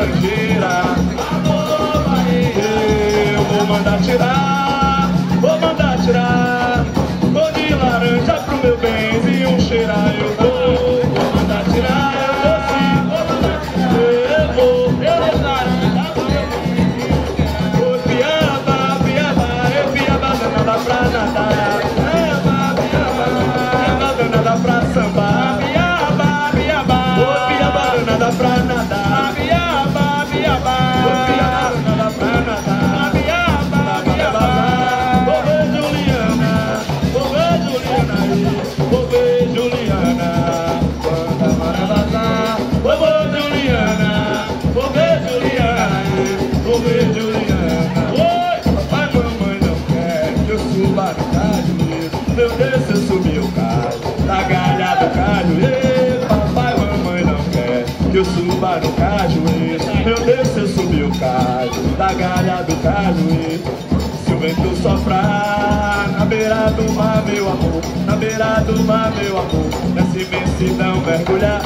laranjeira Eu vou mandar tirar, vou mandar tirar. Vou de laranja pro meu bem e um cheira eu vou. Vou mandar tirar, eu vou sim, eu vou Eu vou, eu vou piaba, piaba, eu piaba danada pra nadar. Piaba, piaba, piaba danada pra sambar. Piaba, piaba, piaba danada pra nadar. Eu suba no cajueiro. Meu Deus, Deus, eu subi o cajo, da galha do cajueiro. Se o vento soprar na beira do mar, meu amor, na beira do mar, meu amor, nessa imensidão mergulhar.